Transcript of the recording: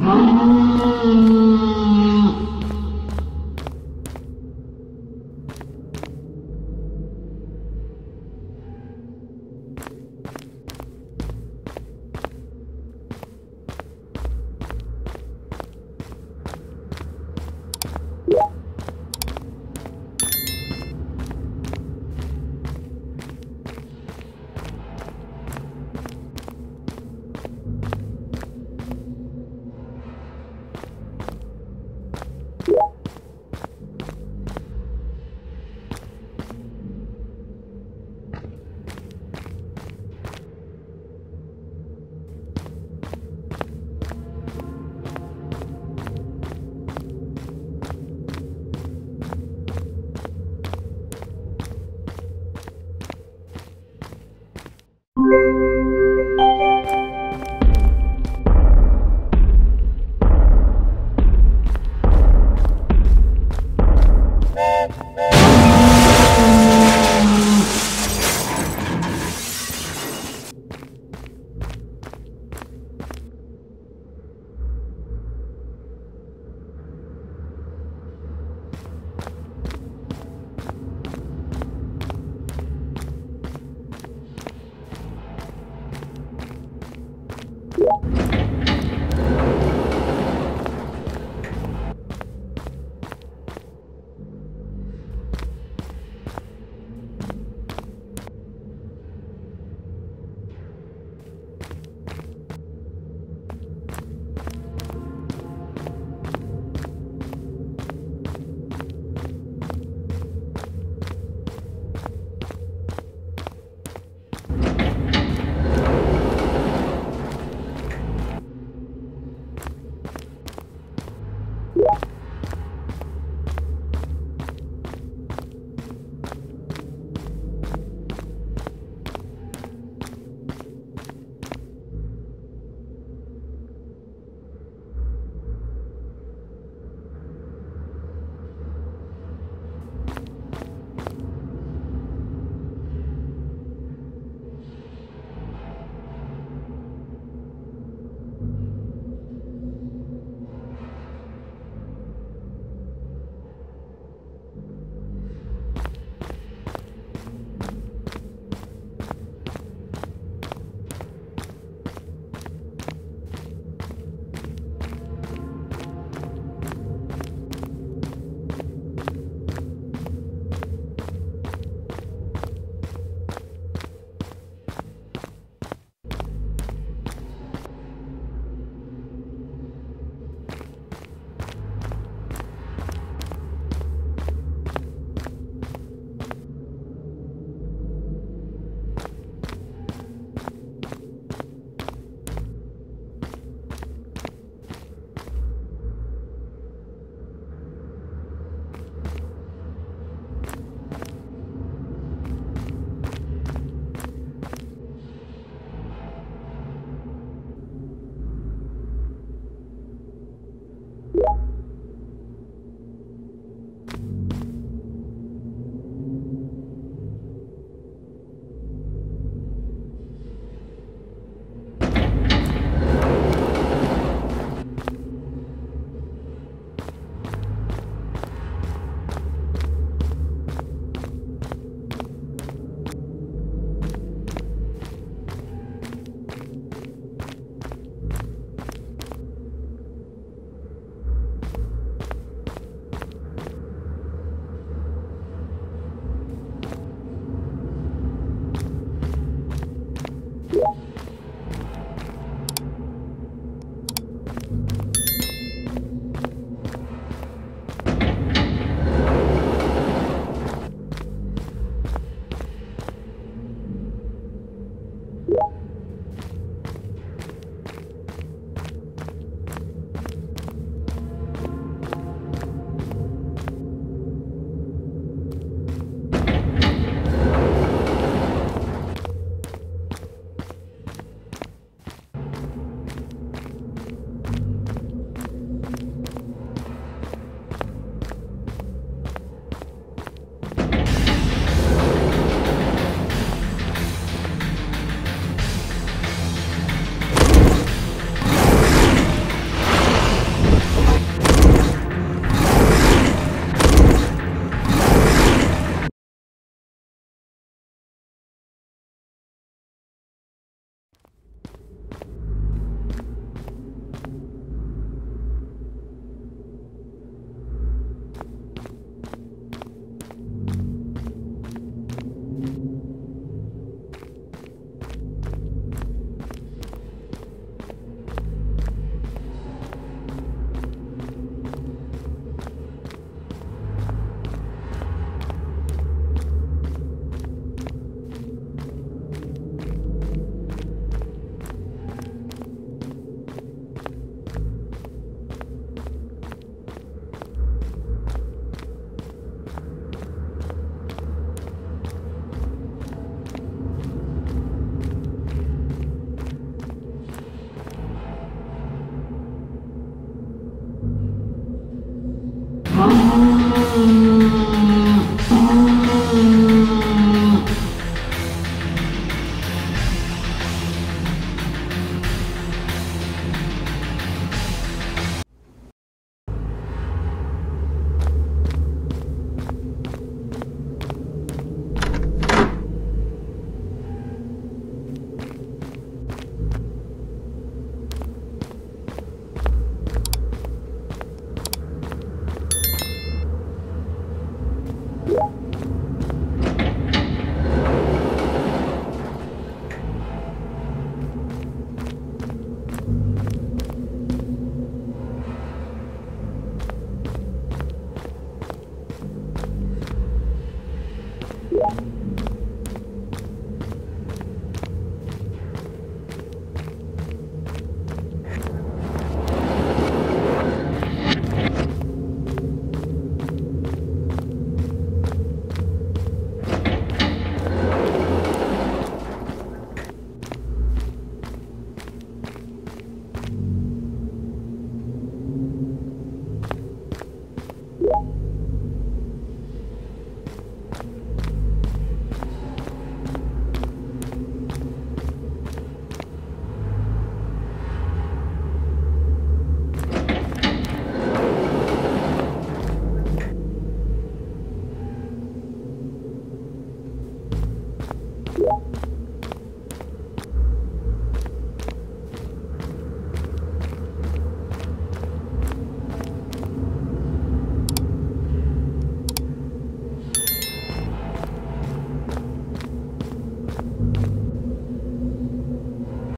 you Yeah.